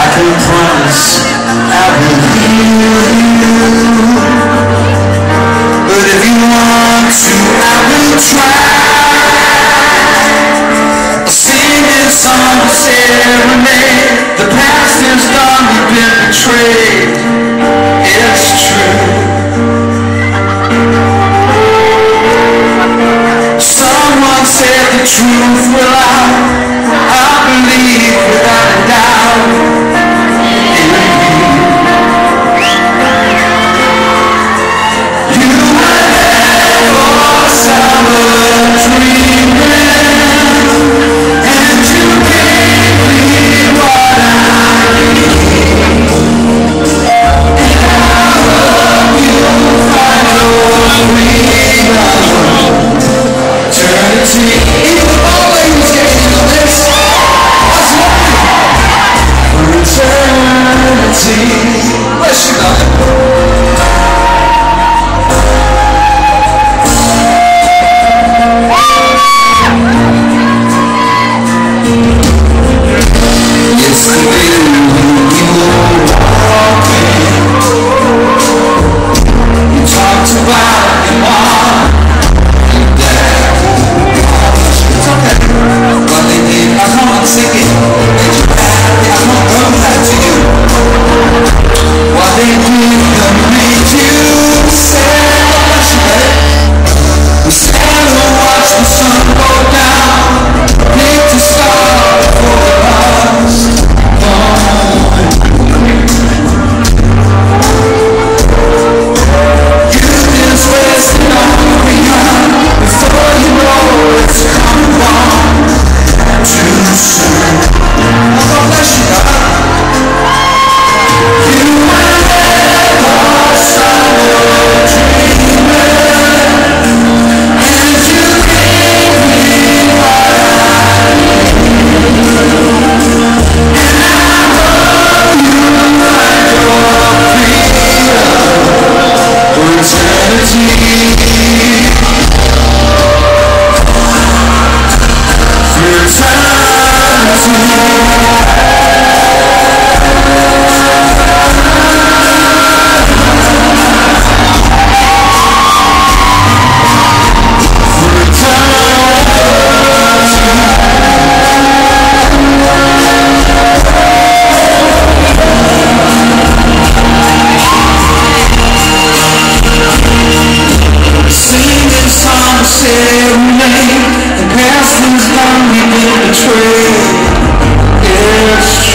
I can promise I will heal you. But if you want to, I will try. A song of serenade. The past is gone, we've been betrayed. It's true. Truth will out.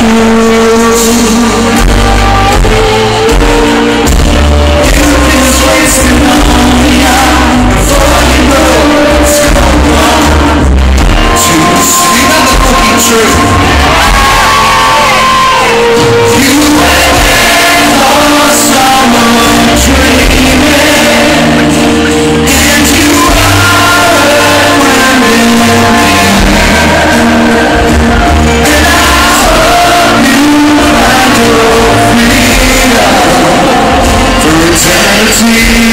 you. see.